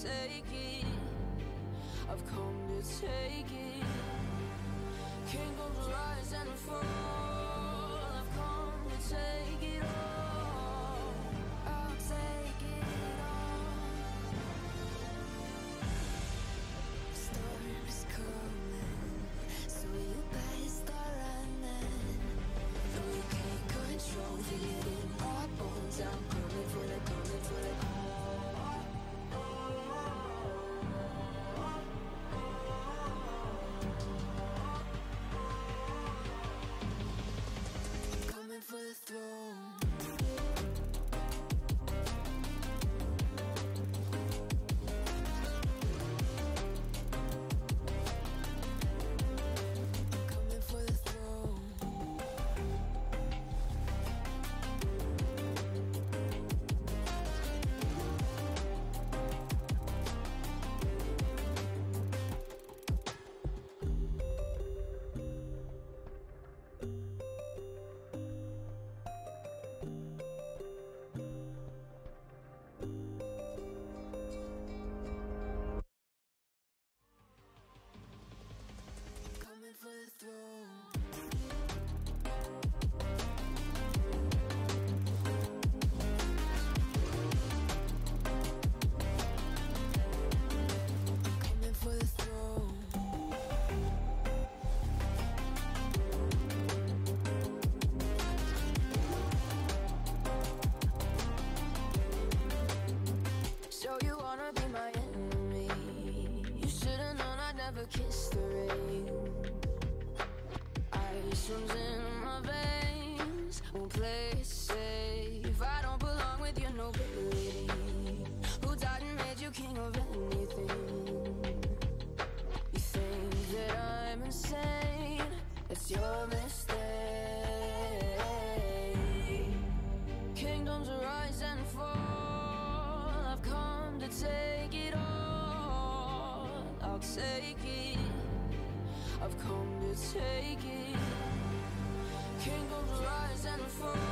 take it. I've come to take it. Kingdoms rise and fall. So you wanna be my enemy? You should've known I'd never kiss the rain. Ice runs in my veins, won't play it safe. I don't belong with your nobility. Who take it. I've come to take it. Kingdoms rise and fall.